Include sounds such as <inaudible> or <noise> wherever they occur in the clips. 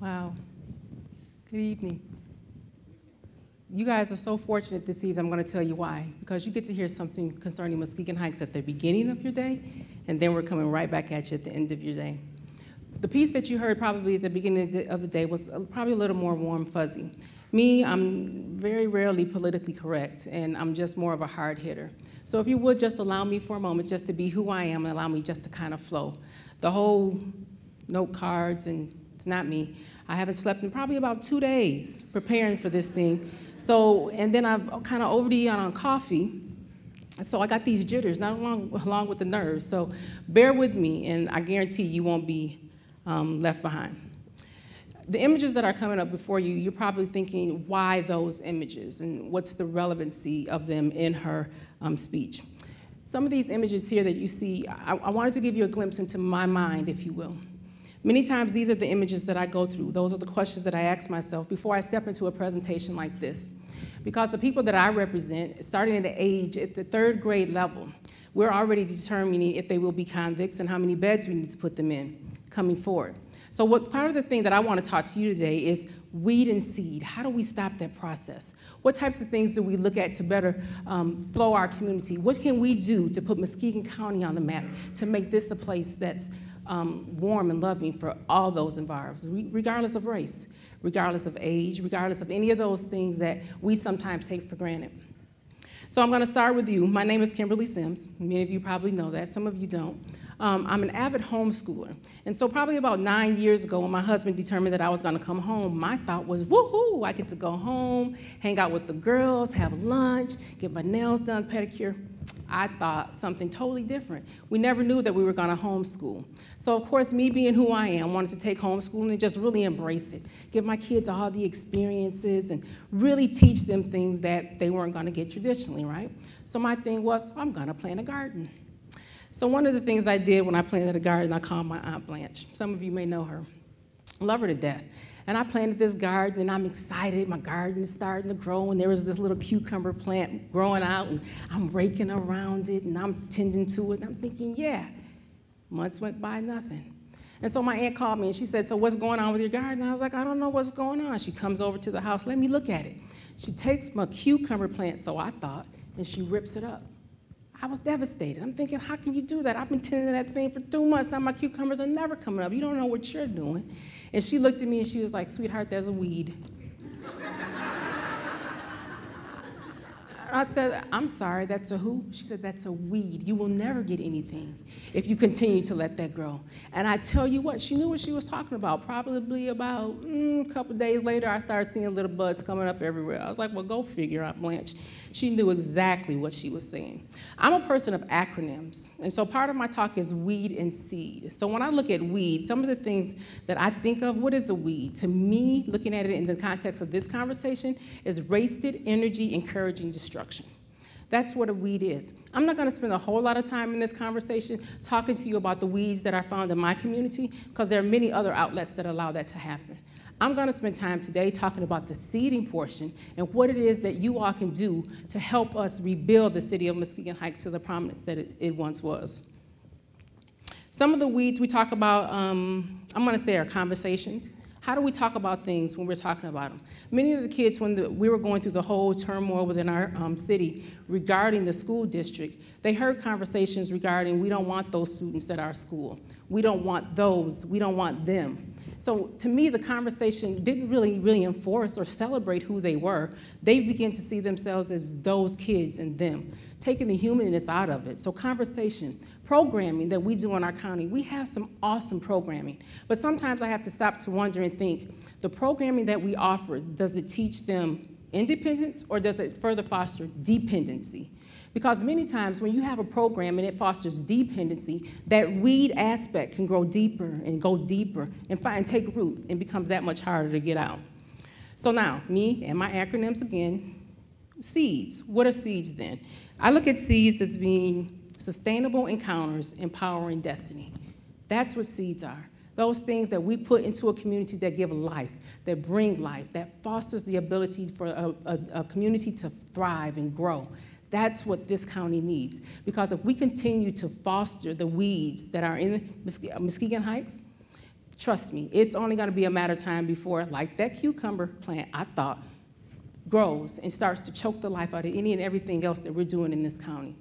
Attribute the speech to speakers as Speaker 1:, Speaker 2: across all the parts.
Speaker 1: Wow. Good evening. You guys are so fortunate this evening. I'm going to tell you why. Because you get to hear something concerning Muskegon Heights at the beginning of your day, and then we're coming right back at you at the end of your day. The piece that you heard probably at the beginning of the day was probably a little more warm fuzzy. Me, I'm very rarely politically correct, and I'm just more of a hard hitter. So if you would just allow me for a moment just to be who I am and allow me just to kind of flow. The whole note cards, and it's not me. I haven't slept in probably about two days preparing for this thing. So, and then I've kind of OD'd on coffee. So I got these jitters, not along, <laughs> along with the nerves. So bear with me, and I guarantee you won't be um, left behind. The images that are coming up before you, you're probably thinking, why those images, and what's the relevancy of them in her um, speech. Some of these images here that you see, I, I wanted to give you a glimpse into my mind, if you will. Many times, these are the images that I go through. Those are the questions that I ask myself before I step into a presentation like this. Because the people that I represent, starting at the age at the third grade level, we're already determining if they will be convicts and how many beds we need to put them in coming forward. So what part of the thing that I want to talk to you today is weed and seed. How do we stop that process? What types of things do we look at to better um, flow our community? What can we do to put Muskegon County on the map to make this a place that's um, warm and loving for all those involved, regardless of race, regardless of age, regardless of any of those things that we sometimes take for granted. So I'm going to start with you. My name is Kimberly Sims. Many of you probably know that. Some of you don't. Um, I'm an avid homeschooler. And so probably about nine years ago when my husband determined that I was gonna come home, my thought was, woohoo, I get to go home, hang out with the girls, have lunch, get my nails done, pedicure. I thought something totally different. We never knew that we were gonna homeschool. So of course, me being who I am, wanted to take homeschooling and just really embrace it. Give my kids all the experiences and really teach them things that they weren't gonna get traditionally, right? So my thing was, I'm gonna plant a garden. So one of the things I did when I planted a garden, I called my Aunt Blanche. Some of you may know her. Love her to death. And I planted this garden, and I'm excited. My garden is starting to grow, and there was this little cucumber plant growing out, and I'm raking around it, and I'm tending to it, and I'm thinking, yeah. Months went by, nothing. And so my aunt called me, and she said, so what's going on with your garden? I was like, I don't know what's going on. She comes over to the house, let me look at it. She takes my cucumber plant, so I thought, and she rips it up. I was devastated. I'm thinking, how can you do that? I've been tending that thing for two months. Now my cucumbers are never coming up. You don't know what you're doing. And she looked at me and she was like, sweetheart, there's a weed. I said, I'm sorry, that's a who? She said, that's a weed. You will never get anything if you continue to let that grow. And I tell you what, she knew what she was talking about. Probably about mm, a couple days later, I started seeing little buds coming up everywhere. I was like, well, go figure out, Blanche. She knew exactly what she was saying. I'm a person of acronyms, and so part of my talk is weed and seed. So when I look at weed, some of the things that I think of, what is a weed? To me, looking at it in the context of this conversation, is wasted energy encouraging destruction. That's what a weed is. I'm not going to spend a whole lot of time in this conversation talking to you about the weeds that are found in my community because there are many other outlets that allow that to happen. I'm going to spend time today talking about the seeding portion and what it is that you all can do to help us rebuild the city of Muskegon Heights to the prominence that it, it once was. Some of the weeds we talk about, um, I'm going to say, are conversations. How do we talk about things when we're talking about them? Many of the kids, when the, we were going through the whole turmoil within our um, city regarding the school district, they heard conversations regarding we don't want those students at our school. We don't want those. We don't want them. So to me, the conversation didn't really, really enforce or celebrate who they were. They began to see themselves as those kids and them, taking the humanness out of it. So conversation, programming that we do in our county, we have some awesome programming. But sometimes I have to stop to wonder and think, the programming that we offer, does it teach them independence or does it further foster dependency? Because many times when you have a program and it fosters dependency, that weed aspect can grow deeper and go deeper and, find, take root and becomes that much harder to get out. So now, me and my acronyms again, seeds. What are seeds then? I look at seeds as being sustainable encounters empowering destiny. That's what seeds are. Those things that we put into a community that give life, that bring life, that fosters the ability for a, a, a community to thrive and grow. That's what this county needs. Because if we continue to foster the weeds that are in Muskegon uh, Heights, Trust me, it's only going to be a matter of time before, like that cucumber plant, I thought, grows and starts to choke the life out of any and everything else that we're doing in this county.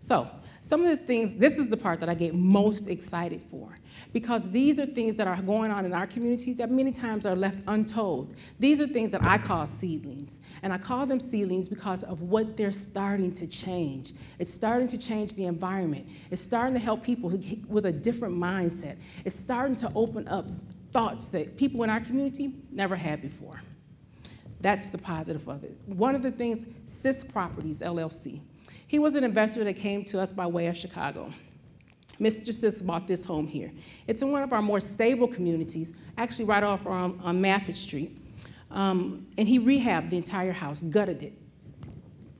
Speaker 1: So, some of the things, this is the part that I get most excited for because these are things that are going on in our community that many times are left untold. These are things that I call seedlings. And I call them seedlings because of what they're starting to change. It's starting to change the environment. It's starting to help people with a different mindset. It's starting to open up thoughts that people in our community never had before. That's the positive of it. One of the things, Sisk Properties LLC. He was an investor that came to us by way of Chicago. Mr. Sisk bought this home here. It's in one of our more stable communities, actually right off on, on Street. Um, and he rehabbed the entire house, gutted it,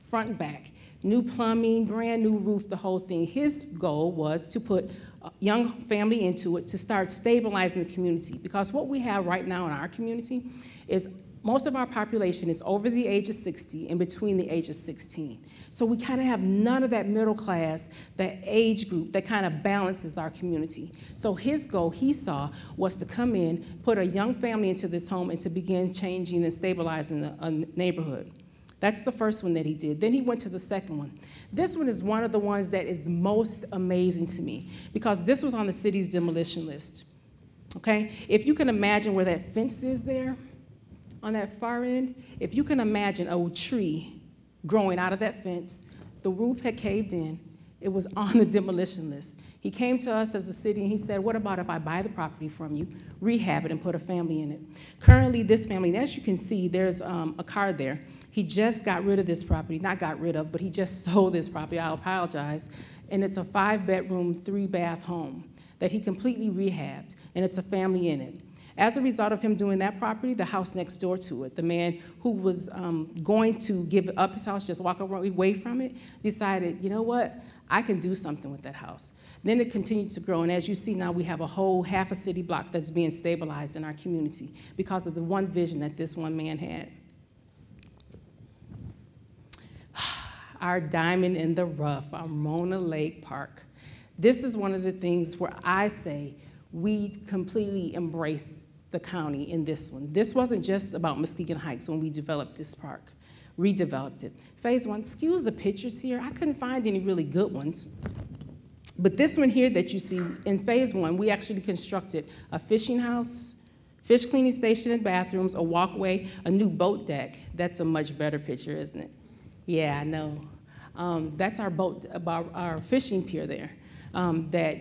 Speaker 1: front and back. New plumbing, brand new roof, the whole thing. His goal was to put a young family into it to start stabilizing the community. Because what we have right now in our community is most of our population is over the age of 60 and between the age of 16. So we kind of have none of that middle class, that age group that kind of balances our community. So his goal, he saw, was to come in, put a young family into this home, and to begin changing and stabilizing the neighborhood. That's the first one that he did. Then he went to the second one. This one is one of the ones that is most amazing to me because this was on the city's demolition list. Okay? If you can imagine where that fence is there, on that far end, if you can imagine a tree growing out of that fence, the roof had caved in, it was <laughs> on the demolition list. He came to us as a city and he said, What about if I buy the property from you, rehab it, and put a family in it? Currently, this family, as you can see, there's um, a car there. He just got rid of this property, not got rid of, but he just <laughs> sold this property. I apologize. And it's a five bedroom, three bath home that he completely rehabbed, and it's a family in it. As a result of him doing that property, the house next door to it, the man who was um, going to give up his house, just walk away from it, decided, you know what, I can do something with that house. Then it continued to grow, and as you see now, we have a whole half a city block that's being stabilized in our community because of the one vision that this one man had. <sighs> Our diamond in the rough, our Mona Lake Park. This is one of the things where I say we completely embrace the county in this one. This wasn't just about Muskegon Heights when we developed this park, redeveloped it. Phase one, excuse the pictures here. I couldn't find any really good ones. But this one here that you see, in phase one, we actually constructed a fishing house, fish cleaning station and bathrooms, a walkway, a new boat deck. That's a much better picture, isn't it? Yeah, I know. Um, that's our boat, our fishing pier there um, that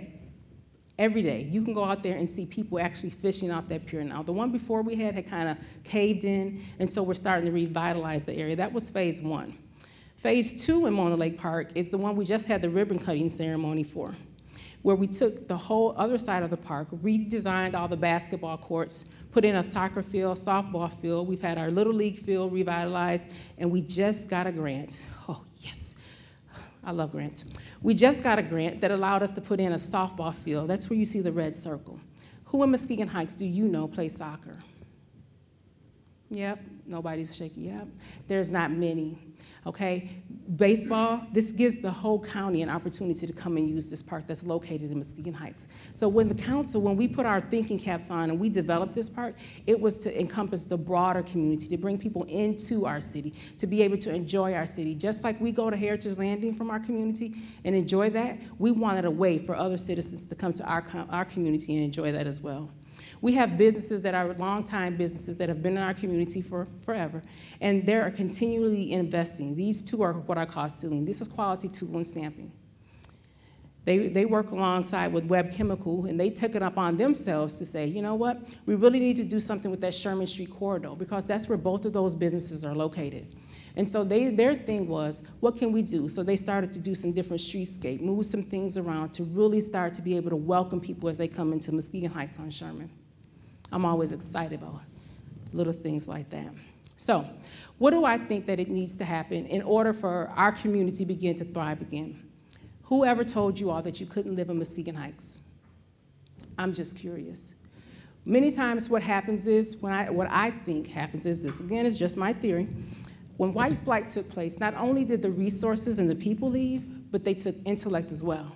Speaker 1: every day. You can go out there and see people actually fishing off that pier now. The one before we had had kind of caved in, and so we're starting to revitalize the area. That was phase one. Phase two in Mona Lake Park is the one we just had the ribbon cutting ceremony for, where we took the whole other side of the park, redesigned all the basketball courts, put in a soccer field, softball field. We've had our Little League field revitalized, and we just got a grant. Oh, yes. I love grants. We just got a grant that allowed us to put in a softball field. That's where you see the red circle. Who in Muskegon Heights do you know play soccer? Yep, nobody's shaking. Yep, there's not many okay? Baseball, this gives the whole county an opportunity to come and use this park that's located in Muskegon Heights. So when the council, when we put our thinking caps on and we developed this park, it was to encompass the broader community, to bring people into our city, to be able to enjoy our city. Just like we go to Heritage Landing from our community and enjoy that, we wanted a way for other citizens to come to our, our community and enjoy that as well. We have businesses that are longtime businesses that have been in our community for forever, and they're continually investing. These two are what I call sealing. This is quality tool and stamping. They, they work alongside with Webb Chemical, and they took it up on themselves to say, you know what, we really need to do something with that Sherman Street corridor because that's where both of those businesses are located. And so they, their thing was, what can we do? So they started to do some different streetscape, move some things around to really start to be able to welcome people as they come into Muskegon Heights on Sherman. I'm always excited about little things like that. So, what do I think that it needs to happen in order for our community begin to thrive again? Whoever told you all that you couldn't live in Muskegon Heights? I'm just curious. Many times what happens is, when I, what I think happens is this, again, is just my theory. When white flight took place, not only did the resources and the people leave, but they took intellect as well.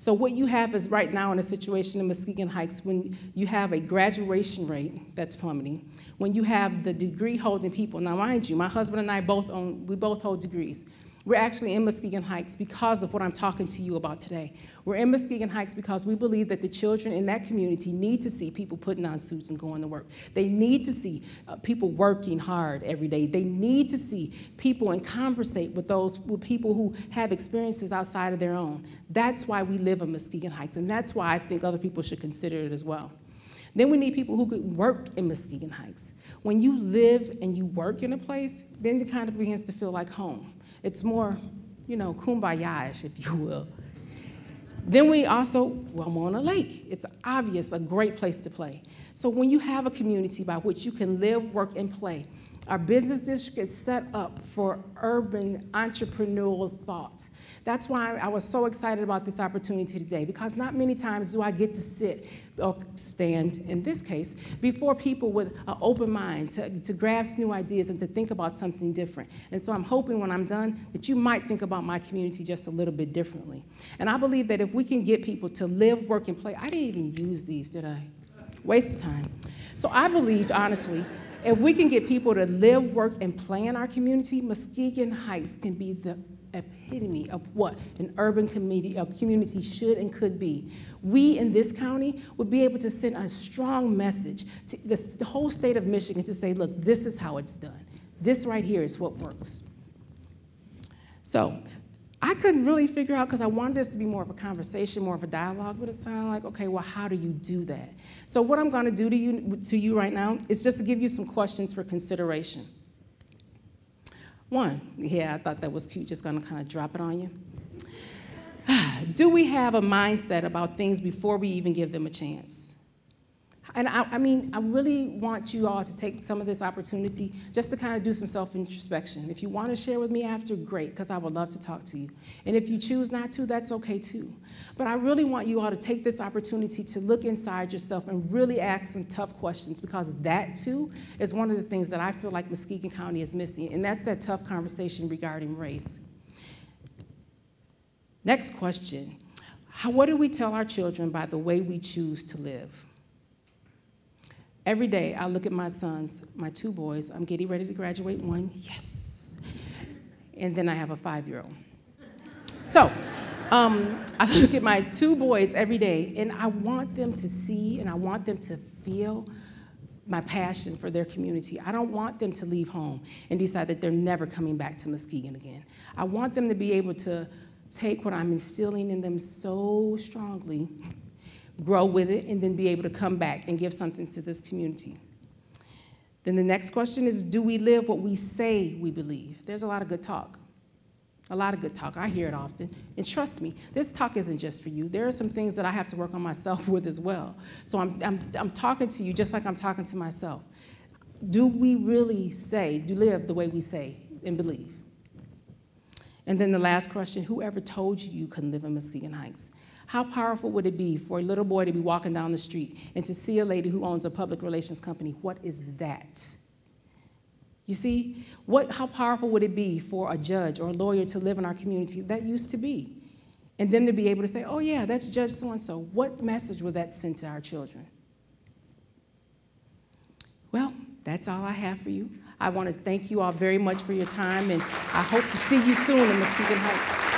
Speaker 1: So what you have is right now in a situation in Muskegon Heights when you have a graduation rate that's plummeting, when you have the degree holding people. Now, mind you, my husband and I both own, we both hold degrees. We're actually in Muskegon Heights because of what I'm talking to you about today. We're in Muskegon Heights because we believe that the children in that community need to see people putting on suits and going to work. They need to see uh, people working hard every day. They need to see people and conversate with those with people who have experiences outside of their own. That's why we live in Muskegon Heights, and that's why I think other people should consider it as well. Then we need people who could work in Muskegon Heights. When you live and you work in a place, then it kind of begins to feel like home. It's more, you know, kumbaya-ish, if you will. Then we also, Ramona Lake. It's obvious, a great place to play. So when you have a community by which you can live, work, and play, our business district is set up for urban entrepreneurial thought. That's why I was so excited about this opportunity today, because not many times do I get to sit or stand, in this case, before people with an open mind to, to grasp new ideas and to think about something different. And so I'm hoping when I'm done that you might think about my community just a little bit differently. And I believe that if we can get people to live, work, and play, I didn't even use these, did I? Waste of time. So I believed, honestly, if we can get people to live, work, and play in our community, Muskegon Heights can be the epitome of what an urban community, a community should and could be. We in this county would be able to send a strong message to the whole state of Michigan to say, look, this is how it's done. This right here is what works. So I couldn't really figure out because I wanted this to be more of a conversation, more of a dialogue, but it sounded like, okay, well, how do you do that? So what I'm going to do to you, to you right now is just to give you some questions for consideration. One, yeah, I thought that was cute, just gonna kind of drop it on you. <sighs> Do we have a mindset about things before we even give them a chance? And I, I, mean, I really want you all to take some of this opportunity just to kind of do some self introspection. If you want to share with me after, great, because I would love to talk to you. And if you choose not to, that's okay too. But I really want you all to take this opportunity to look inside yourself and really ask some tough questions, because that too is one of the things that I feel like Muskegon County is missing, and that's that tough conversation regarding race. Next question How, What do we tell our children by the way we choose to live? Every day I look at my sons, my two boys, I'm getting ready to graduate one, yes. And then I have a five year old. So um, I look at my two boys every day and I want them to see and I want them to feel my passion for their community. I don't want them to leave home and decide that they're never coming back to Muskegon again. I want them to be able to take what I'm instilling in them so strongly grow with it, and then be able to come back and give something to this community. Then the next question is do we live what we say we believe? There's a lot of good talk. A lot of good talk. I hear it often. And trust me, this talk isn't just for you. There are some things that I have to work on myself <laughs> with as well. So I'm, I'm, I'm talking to you just like I'm talking to myself. Do we really say, do live the way we say and believe? And then the last question whoever told you you couldn't live in Muskegon Heights? How powerful would it be for a little boy to be walking down the street and to see a lady who owns a public relations company? What is that? You see, what, how powerful would it be for a judge or a lawyer to live in our community? That used to be. And them to be able to say, oh, yeah, that's Judge so and so. What message would that send to our children? Well, that's all I have for you. I want to thank you all very much for your time, and I hope to see you soon in Muskegon Heights.